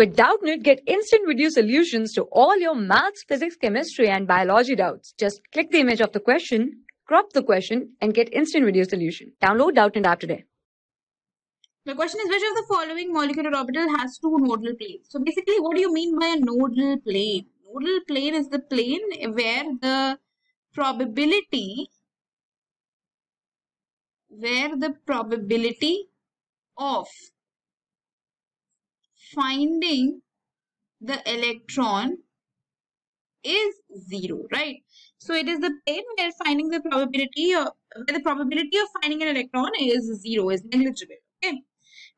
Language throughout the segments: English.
With Doubtnut, get instant video solutions to all your maths, physics, chemistry, and biology doubts. Just click the image of the question, crop the question, and get instant video solution. Download Doubtnut app today. The question is which of the following molecular orbital has two nodal planes? So basically what do you mean by a nodal plane? Nodal plane is the plane where the probability where the probability of finding the electron is zero, right? So it is the plane where finding the probability of where the probability of finding an electron is zero, is negligible. Okay.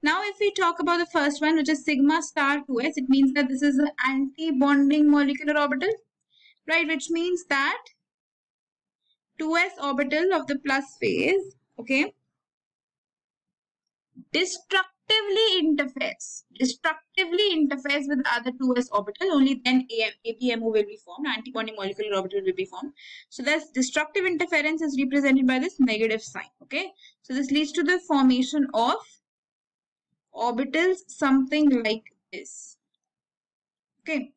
Now, if we talk about the first one, which is sigma star 2s, it means that this is an anti-bonding molecular orbital, right? Which means that 2s orbital of the plus phase, okay, destructively interferes, destructively interferes with the other 2s orbital, only then ABMO will be formed, antibonding molecular orbital will be formed. So this destructive interference is represented by this negative sign, okay. So this leads to the formation of orbitals something like this. Okay,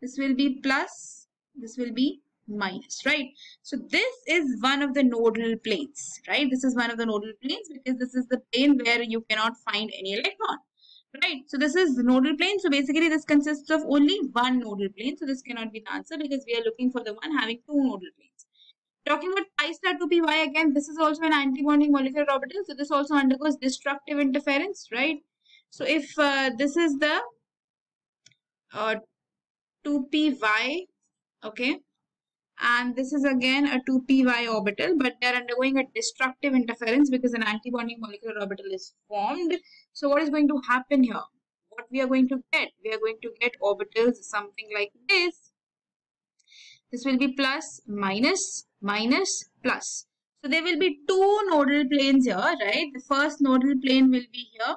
this will be plus, this will be minus, right? So this is one of the nodal planes, right? This is one of the nodal planes because this is the plane where you cannot find any electron, right? So this is nodal plane. So basically this consists of only one nodal plane. So this cannot be the answer because we are looking for the one having two nodal planes. Talking about pi star 2py again, this is also an antibonding molecular orbital. So this also undergoes destructive interference, right? So if uh, this is the uh, 2py, okay, and this is again a 2py orbital, but they are undergoing a destructive interference because an antibonding molecular orbital is formed. So what is going to happen here? What we are going to get? We are going to get orbitals something like this. This will be plus, minus, minus, plus. So there will be two nodal planes here, right? The first nodal plane will be here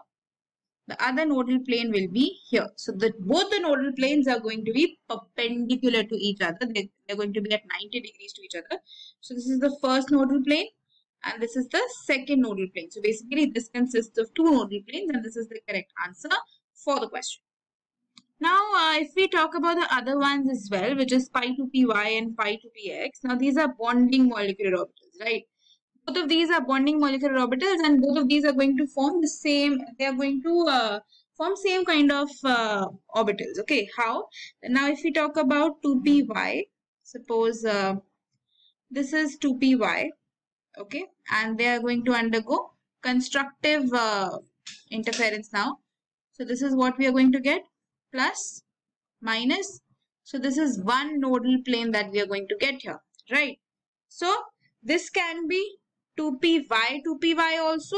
the other nodal plane will be here. So the, both the nodal planes are going to be perpendicular to each other. They, they're going to be at 90 degrees to each other. So this is the first nodal plane and this is the second nodal plane. So basically this consists of two nodal planes and this is the correct answer for the question. Now, uh, if we talk about the other ones as well, which is pi 2py and pi to px. Now, these are bonding molecular orbitals, right? Both of these are bonding molecular orbitals and both of these are going to form the same they are going to uh, form same kind of uh, orbitals. Okay how? Now if we talk about 2py suppose uh, this is 2py okay and they are going to undergo constructive uh, interference now. So this is what we are going to get plus minus. So this is one nodal plane that we are going to get here right? So this can be 2py 2py also?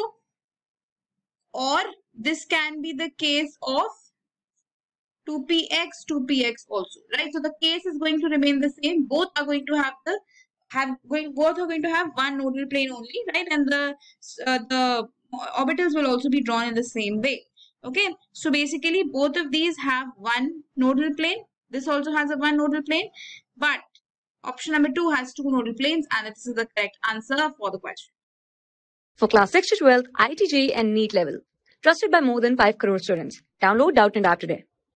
Or this can be the case of 2px 2px also right? So the case is going to remain the same. Both are going to have the have going both are going to have one nodal plane only right? And the uh, the orbitals will also be drawn in the same way okay? So basically both of these have one nodal plane. This also has a one nodal plane. But Option number 2 has two nodal planes and this is the correct answer for the question. For class 6 to 12, IIT JEE and NEET level. Trusted by more than 5 crore students. Download Doubtnut app today.